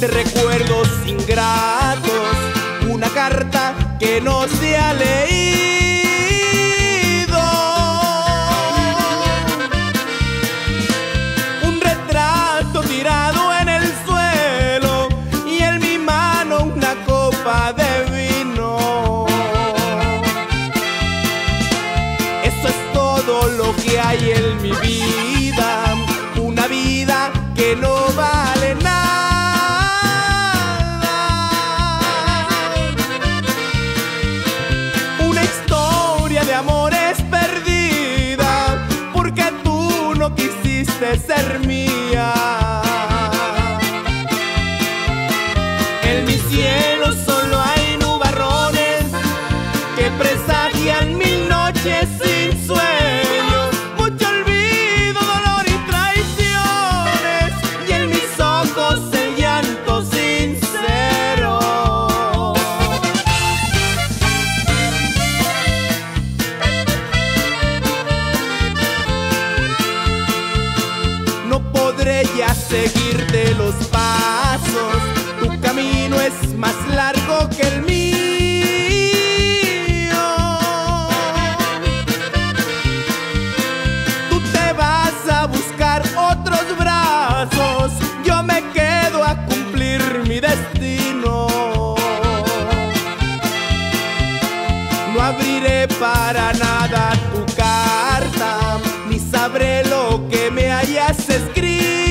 de recuerdos ingratos, una carta que no se ha leído, un retrato tirado en el suelo y en mi mano una copa de vino. Eso es todo lo que hay en mi vida. Quisiste ser mía. En mi cielo solo hay nubarrones que presagian mil noches sin sueño, ya seguirte los pasos, tu camino es más largo que el mío. Tú te vas a buscar otros brazos, yo me quedo a cumplir mi destino. No abriré para nada tu carta, ni sabré lo que me hayas escrito.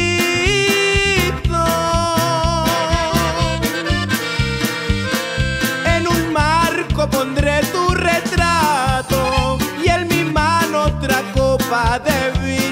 Pondré tu retrato y en mi mano otra copa de vino.